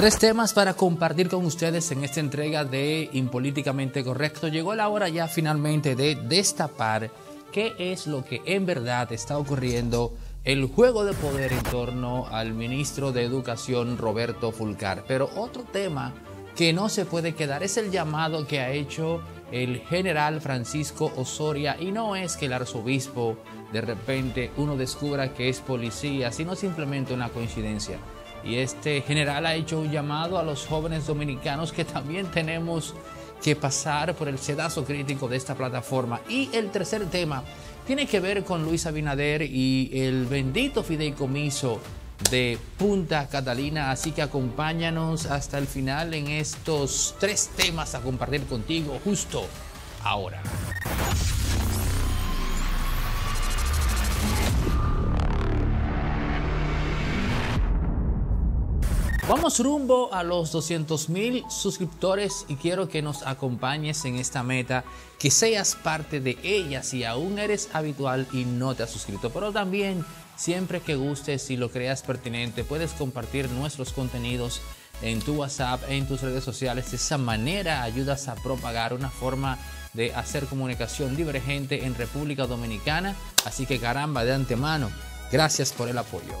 Tres temas para compartir con ustedes en esta entrega de Impolíticamente Correcto. Llegó la hora ya finalmente de destapar qué es lo que en verdad está ocurriendo el juego de poder en torno al ministro de Educación Roberto Fulcar. Pero otro tema que no se puede quedar es el llamado que ha hecho el general Francisco Osoria y no es que el arzobispo de repente uno descubra que es policía, sino simplemente una coincidencia. Y este general ha hecho un llamado a los jóvenes dominicanos que también tenemos que pasar por el sedazo crítico de esta plataforma. Y el tercer tema tiene que ver con Luis Abinader y el bendito fideicomiso de Punta Catalina. Así que acompáñanos hasta el final en estos tres temas a compartir contigo justo ahora. Vamos rumbo a los 200 mil suscriptores y quiero que nos acompañes en esta meta, que seas parte de ella si aún eres habitual y no te has suscrito, pero también siempre que gustes y lo creas pertinente puedes compartir nuestros contenidos en tu WhatsApp, en tus redes sociales. De esa manera ayudas a propagar una forma de hacer comunicación divergente en República Dominicana. Así que caramba, de antemano, gracias por el apoyo.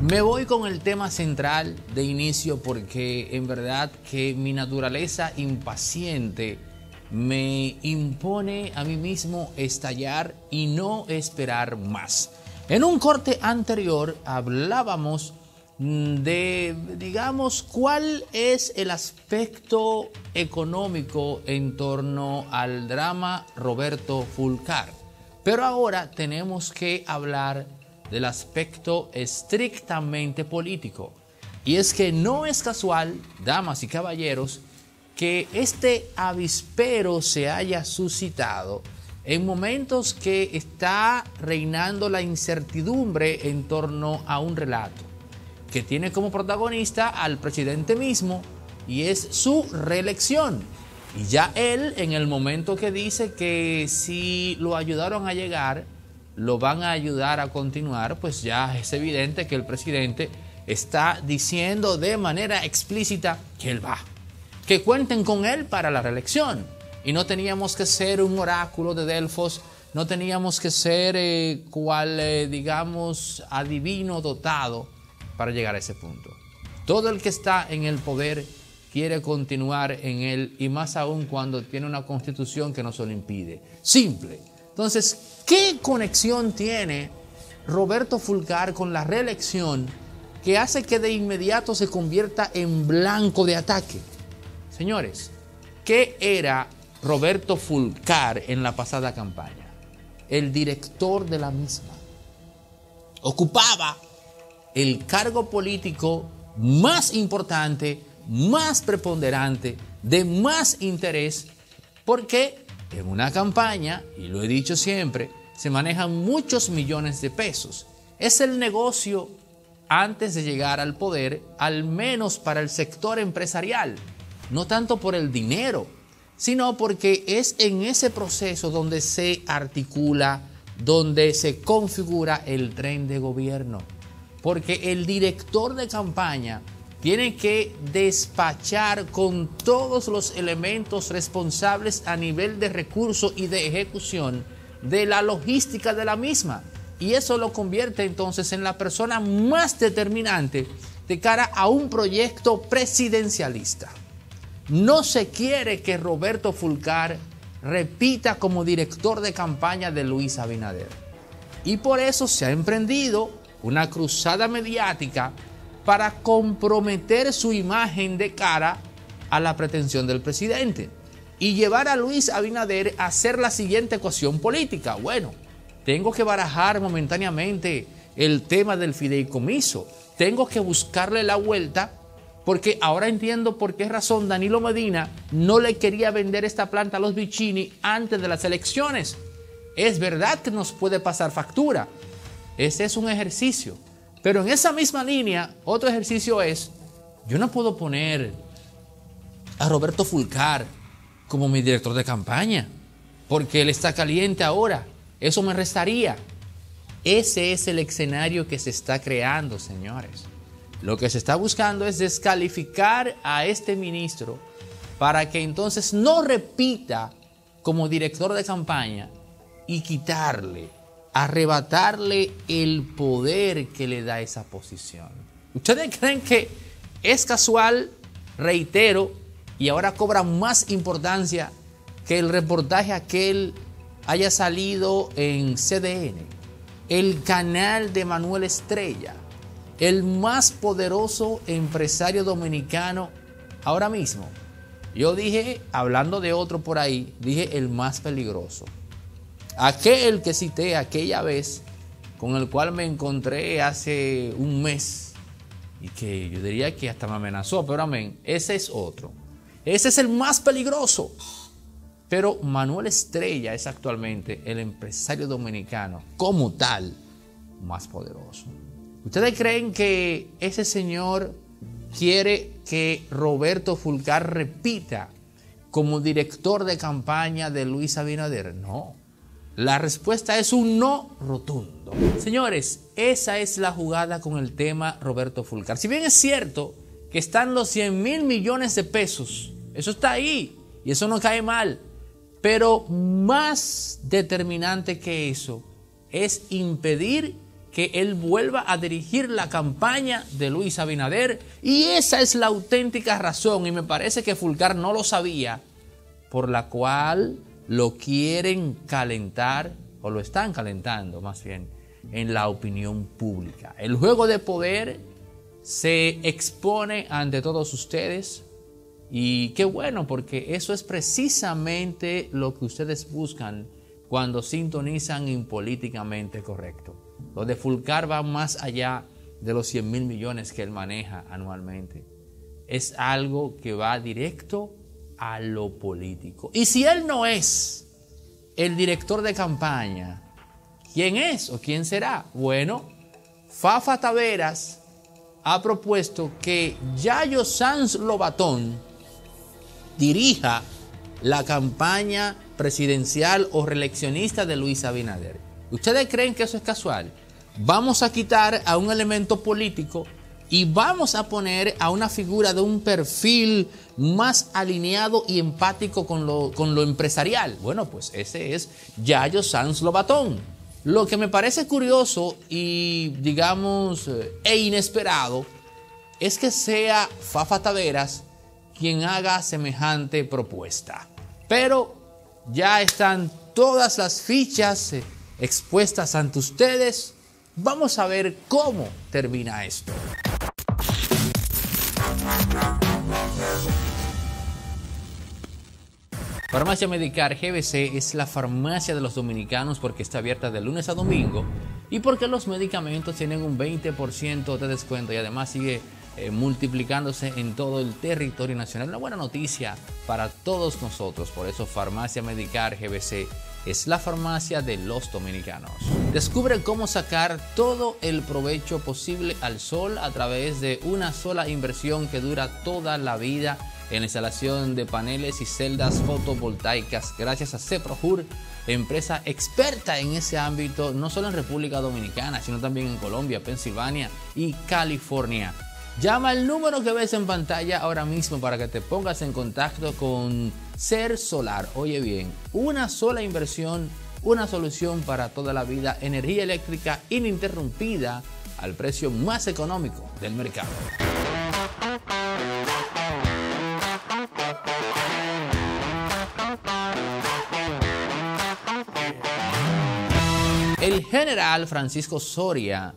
Me voy con el tema central de inicio porque en verdad que mi naturaleza impaciente me impone a mí mismo estallar y no esperar más. En un corte anterior hablábamos de, digamos, cuál es el aspecto económico en torno al drama Roberto Fulcar. Pero ahora tenemos que hablar del aspecto estrictamente político. Y es que no es casual, damas y caballeros, que este avispero se haya suscitado en momentos que está reinando la incertidumbre en torno a un relato, que tiene como protagonista al presidente mismo y es su reelección. Y ya él, en el momento que dice que si lo ayudaron a llegar, lo van a ayudar a continuar, pues ya es evidente que el presidente está diciendo de manera explícita que él va, que cuenten con él para la reelección. Y no teníamos que ser un oráculo de Delfos, no teníamos que ser eh, cual, eh, digamos, adivino dotado para llegar a ese punto. Todo el que está en el poder quiere continuar en él y más aún cuando tiene una constitución que no se lo impide. Simple. Entonces, ¿qué conexión tiene Roberto Fulcar con la reelección que hace que de inmediato se convierta en blanco de ataque? Señores, ¿qué era Roberto Fulcar en la pasada campaña? El director de la misma. Ocupaba el cargo político más importante, más preponderante, de más interés, porque en una campaña, y lo he dicho siempre, se manejan muchos millones de pesos. Es el negocio antes de llegar al poder, al menos para el sector empresarial, no tanto por el dinero, sino porque es en ese proceso donde se articula, donde se configura el tren de gobierno. Porque el director de campaña tiene que despachar con todos los elementos responsables a nivel de recurso y de ejecución de la logística de la misma. Y eso lo convierte entonces en la persona más determinante de cara a un proyecto presidencialista. No se quiere que Roberto Fulcar repita como director de campaña de Luis Abinader. Y por eso se ha emprendido una cruzada mediática para comprometer su imagen de cara a la pretensión del presidente y llevar a Luis Abinader a hacer la siguiente ecuación política. Bueno, tengo que barajar momentáneamente el tema del fideicomiso, tengo que buscarle la vuelta porque ahora entiendo por qué razón Danilo Medina no le quería vender esta planta a los Vicini antes de las elecciones. Es verdad que nos puede pasar factura. Ese es un ejercicio. Pero en esa misma línea, otro ejercicio es, yo no puedo poner a Roberto Fulcar como mi director de campaña, porque él está caliente ahora. Eso me restaría. Ese es el escenario que se está creando, señores. Lo que se está buscando es descalificar a este ministro para que entonces no repita como director de campaña y quitarle, arrebatarle el poder que le da esa posición. ¿Ustedes creen que es casual, reitero, y ahora cobra más importancia que el reportaje aquel haya salido en CDN, el canal de Manuel Estrella, el más poderoso empresario dominicano ahora mismo? Yo dije, hablando de otro por ahí, dije el más peligroso. Aquel que cité aquella vez, con el cual me encontré hace un mes, y que yo diría que hasta me amenazó, pero amén, ese es otro. Ese es el más peligroso. Pero Manuel Estrella es actualmente el empresario dominicano como tal más poderoso. ¿Ustedes creen que ese señor quiere que Roberto Fulcar repita como director de campaña de Luis Abinader? No. La respuesta es un no rotundo. Señores, esa es la jugada con el tema Roberto Fulcar. Si bien es cierto que están los 100 mil millones de pesos, eso está ahí y eso no cae mal. Pero más determinante que eso es impedir que él vuelva a dirigir la campaña de Luis Abinader. Y esa es la auténtica razón, y me parece que Fulcar no lo sabía, por la cual lo quieren calentar, o lo están calentando más bien, en la opinión pública. El juego de poder se expone ante todos ustedes. Y qué bueno, porque eso es precisamente lo que ustedes buscan cuando sintonizan impolíticamente correcto. Lo de Fulcar va más allá de los 100 mil millones que él maneja anualmente. Es algo que va directo a lo político. Y si él no es el director de campaña, ¿quién es o quién será? Bueno, Fafa Taveras ha propuesto que Yayo Sanz Lobatón dirija la campaña presidencial o reeleccionista de Luis Abinader. ¿Ustedes creen que eso es casual? Vamos a quitar a un elemento político y vamos a poner a una figura de un perfil más alineado y empático con lo, empresarial. Bueno, pues ese es Yayo Sanz Lobatón. Lo que me parece curioso y, digamos, eh, e inesperado es que sea Fafa Taveras quien haga semejante propuesta. Pero ya están todas las fichas eh, expuestas ante ustedes. Vamos a ver cómo termina esto. Farmacia Medicar GBC es la farmacia de los dominicanos porque está abierta de lunes a domingo y porque los medicamentos tienen un 20% de descuento y además sigue eh, multiplicándose en todo el territorio nacional. Una buena noticia para todos nosotros. Por eso Farmacia Medicar GBC es la farmacia de los dominicanos. Descubre cómo sacar todo el provecho posible al sol a través de una sola inversión que dura toda la vida en la instalación de paneles y celdas fotovoltaicas gracias a Ceprojur, empresa experta en ese ámbito no solo en República Dominicana, sino también en Colombia, Pensilvania y California. Llama al número que ves en pantalla ahora mismo para que te pongas en contacto con Ser Solar. Oye bien, una sola inversión, una solución para toda la vida, energía eléctrica ininterrumpida al precio más económico del mercado. El general Francisco Soria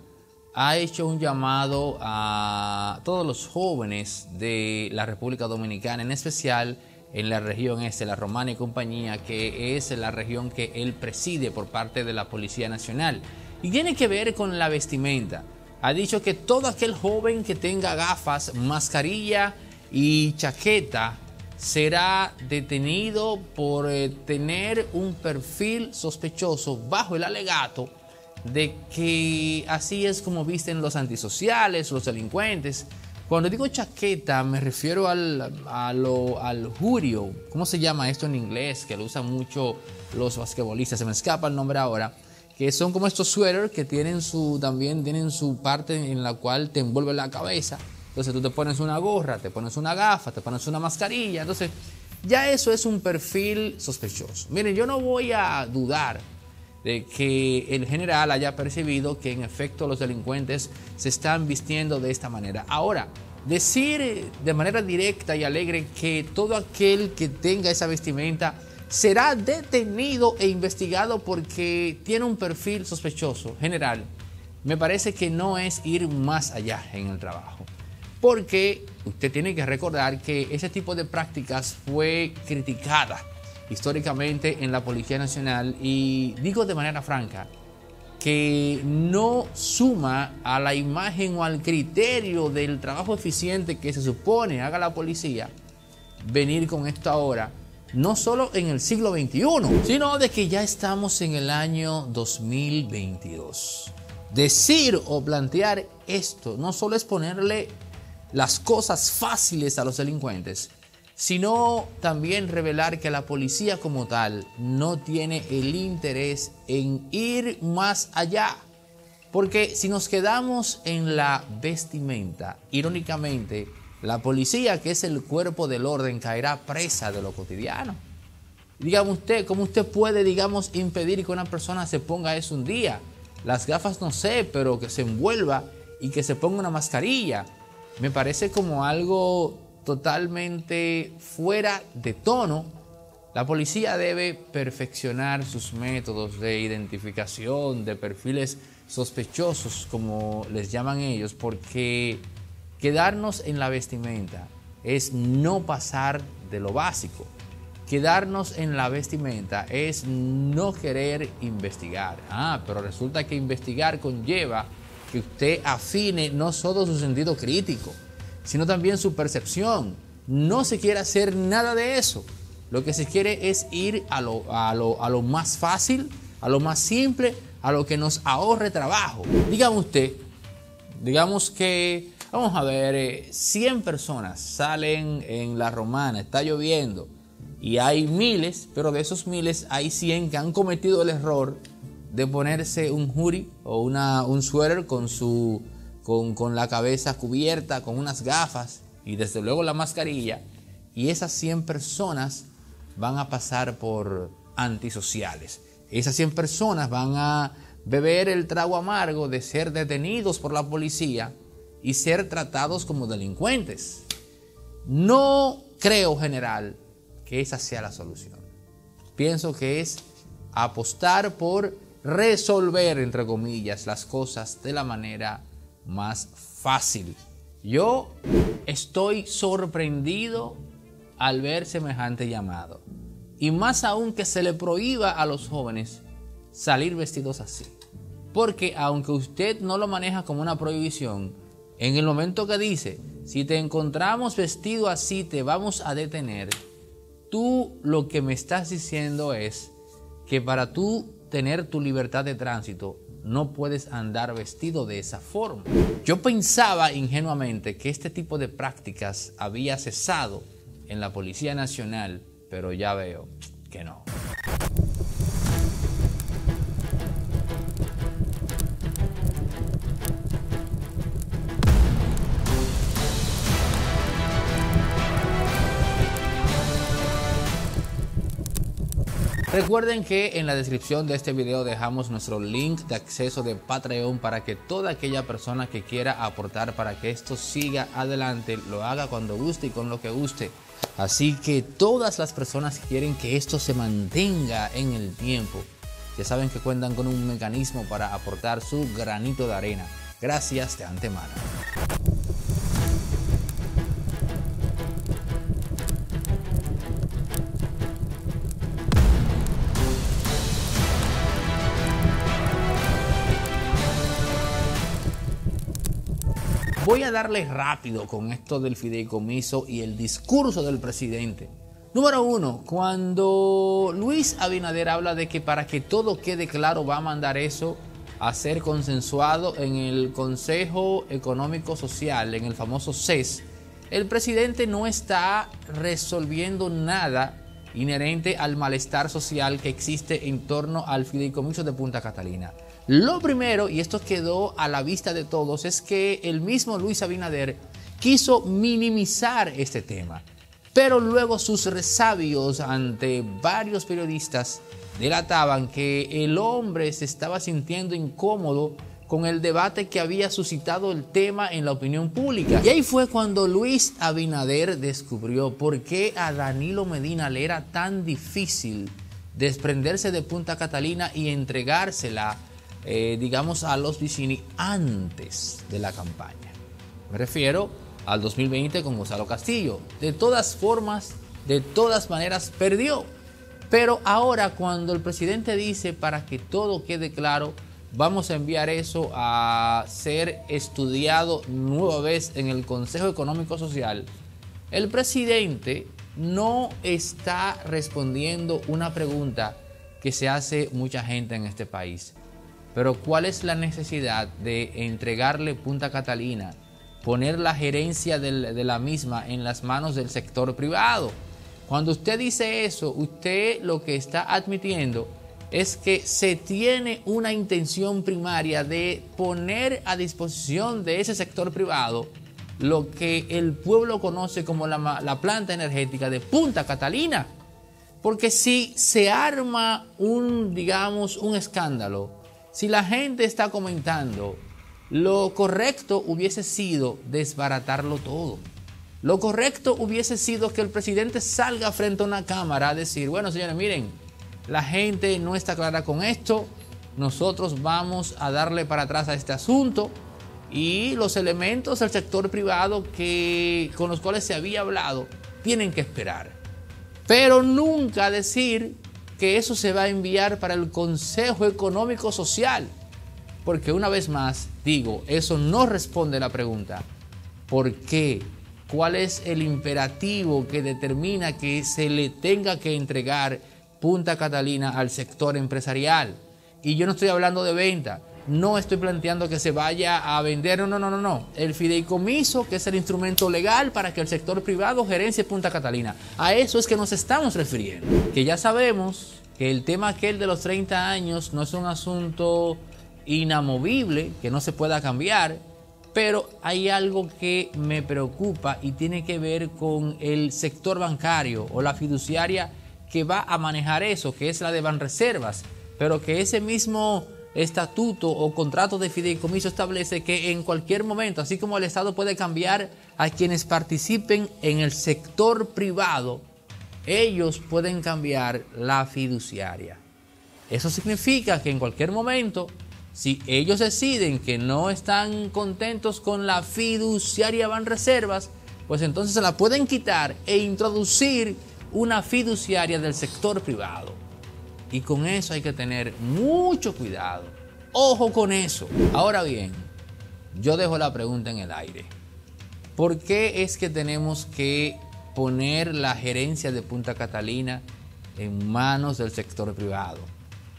ha hecho un llamado a todos los jóvenes de la República Dominicana, en especial en la región este, la Romana y compañía, que es la región que él preside por parte de la Policía Nacional. Y tiene que ver con la vestimenta. Ha dicho que todo aquel joven que tenga gafas, mascarilla y chaqueta será detenido por eh, tener un perfil sospechoso bajo el alegato de que así es como visten los antisociales, los delincuentes. Cuando digo chaqueta me refiero al, al jurio, ¿cómo se llama esto en inglés? Que lo usan mucho los basquetbolistas, se me escapa el nombre ahora. que son como estos suéteres que tienen su, también tienen su parte en la cual te envuelve la cabeza. Entonces tú te pones una gorra, te pones una gafa, te pones una mascarilla. Entonces ya eso es un perfil sospechoso. Miren, yo no voy a dudar de que el general haya percibido que en efecto los delincuentes se están vistiendo de esta manera. Ahora, decir de manera directa y alegre que todo aquel que tenga esa vestimenta será detenido e investigado porque tiene un perfil sospechoso general, me parece que no es ir más allá en el trabajo. Porque usted tiene que recordar que ese tipo de prácticas fue criticada históricamente en la Policía Nacional y digo de manera franca que no suma a la imagen o al criterio del trabajo eficiente que se supone haga la policía venir con esto ahora, no solo en el siglo XXI, sino de que ya estamos en el año 2022. Decir o plantear esto no solo es ponerle las cosas fáciles a los delincuentes, sino también revelar que la policía como tal no tiene el interés en ir más allá. Porque si nos quedamos en la vestimenta, irónicamente, la policía, que es el cuerpo del orden, caerá presa de lo cotidiano. Dígame usted, ¿cómo usted puede, digamos, impedir que una persona se ponga eso un día? Las gafas no sé, pero que se envuelva y que se ponga una mascarilla. Me parece como algo totalmente fuera de tono, la policía debe perfeccionar sus métodos de identificación de perfiles sospechosos, como les llaman ellos, porque quedarnos en la vestimenta es no pasar de lo básico. Quedarnos en la vestimenta es no querer investigar. Ah, pero resulta que investigar conlleva que usted afine no solo su sentido crítico, sino también su percepción. No se quiere hacer nada de eso. Lo que se quiere es ir a lo, a lo, más fácil, a lo más simple, a lo que nos ahorre trabajo. Dígame usted, digamos que, vamos a ver, 100 eh, personas salen en la romana, está lloviendo, y hay miles, pero de esos miles hay 100 que han cometido el error de ponerse un hoodie o una, un suéter con su con, la cabeza cubierta, con unas gafas y desde luego la mascarilla. Y esas 100 personas van a pasar por antisociales. Esas 100 personas van a beber el trago amargo de ser detenidos por la policía y ser tratados como delincuentes. No creo, general, que esa sea la solución. Pienso que es apostar por resolver, entre comillas, las cosas de la manera más fácil. Yo estoy sorprendido al ver semejante llamado. Y más aún que se le prohíba a los jóvenes salir vestidos así. Porque aunque usted no lo maneja como una prohibición, en el momento que dice, si te encontramos vestido así, te vamos a detener, tú lo que me estás diciendo es que para tú tener tu libertad de tránsito, no puedes andar vestido de esa forma. Yo pensaba ingenuamente que este tipo de prácticas había cesado en la Policía Nacional, pero ya veo que no. Recuerden que en la descripción de este video dejamos nuestro link de acceso de Patreon para que toda aquella persona que quiera aportar para que esto siga adelante lo haga cuando guste y con lo que guste. Así que todas las personas que quieren que esto se mantenga en el tiempo, ya saben que cuentan con un mecanismo para aportar su granito de arena. Gracias de antemano. Voy a darle rápido con esto del fideicomiso y el discurso del presidente. Número uno, cuando Luis Abinader habla de que para que todo quede claro va a mandar eso a ser consensuado en el Consejo Económico Social, en el famoso CES, el presidente no está resolviendo nada inherente al malestar social que existe en torno al fideicomiso de Punta Catalina. Lo primero, y esto quedó a la vista de todos, es que el mismo Luis Abinader quiso minimizar este tema, pero luego sus resabios ante varios periodistas delataban que el hombre se estaba sintiendo incómodo con el debate que había suscitado el tema en la opinión pública. Y ahí fue cuando Luis Abinader descubrió por qué a Danilo Medina le era tan difícil desprenderse de Punta Catalina y entregársela, eh, digamos, a los Vicini antes de la campaña. Me refiero al 2020 con Gonzalo Castillo. De todas formas, de todas maneras, perdió. Pero ahora cuando el presidente dice, para que todo quede claro, vamos a enviar eso a ser estudiado nueva vez en el Consejo Económico Social, el presidente no está respondiendo una pregunta que se hace mucha gente en este país. Pero ¿cuál es la necesidad de entregarle Punta Catalina, poner la gerencia de la misma en las manos del sector privado? Cuando usted dice eso, usted lo que está admitiendo es que se tiene una intención primaria de poner a disposición de ese sector privado lo que el pueblo conoce como la, planta energética de Punta Catalina. Porque si se arma un, digamos, un escándalo, si la gente está comentando, lo correcto hubiese sido desbaratarlo todo. Lo correcto hubiese sido que el presidente salga frente a una cámara a decir, bueno señores, miren, la gente no está clara con esto, nosotros vamos a darle para atrás a este asunto y los elementos del sector privado que, con los cuales se había hablado tienen que esperar. Pero nunca decir que eso se va a enviar para el Consejo Económico Social. Porque una vez más, digo, eso no responde a la pregunta. ¿Por qué? ¿Cuál es el imperativo que determina que se le tenga que entregar Punta Catalina al sector empresarial. Y yo no estoy hablando de venta, no estoy planteando que se vaya a vender, no, no, no, no. El fideicomiso, que es el instrumento legal para que el sector privado gerencie Punta Catalina. A eso es que nos estamos refiriendo. Que ya sabemos que el tema aquel de los 30 años no es un asunto inamovible, que no se pueda cambiar, pero hay algo que me preocupa y tiene que ver con el sector bancario o la fiduciaria que va a manejar eso, que es la de Banreservas, pero que ese mismo estatuto o contrato de fideicomiso establece que en cualquier momento, así como el Estado puede cambiar a quienes participen en el sector privado, ellos pueden cambiar la fiduciaria. Eso significa que en cualquier momento, si ellos deciden que no están contentos con la fiduciaria Banreservas, pues entonces se la pueden quitar e introducir una fiduciaria del sector privado. Y con eso hay que tener mucho cuidado. Ojo con eso. Ahora bien, yo dejo la pregunta en el aire. ¿Por qué es que tenemos que poner la gerencia de Punta Catalina en manos del sector privado?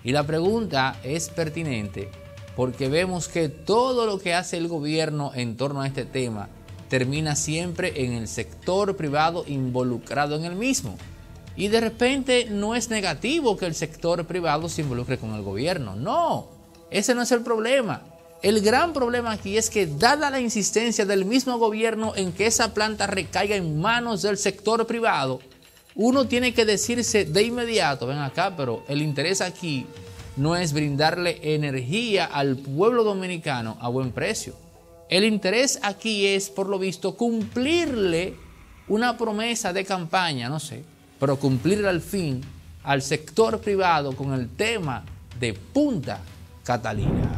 Y la pregunta es pertinente porque vemos que todo lo que hace el gobierno en torno a este tema termina siempre en el sector privado involucrado en el mismo. Y de repente no es negativo que el sector privado se involucre con el gobierno. No, ese no es el problema. El gran problema aquí es que dada la insistencia del mismo gobierno en que esa planta recaiga en manos del sector privado, uno tiene que decirse de inmediato, ven acá, pero el interés aquí no es brindarle energía al pueblo dominicano a buen precio. El interés aquí es, por lo visto, cumplirle una promesa de campaña, no sé, pero cumplir al fin al sector privado con el tema de Punta Catalina.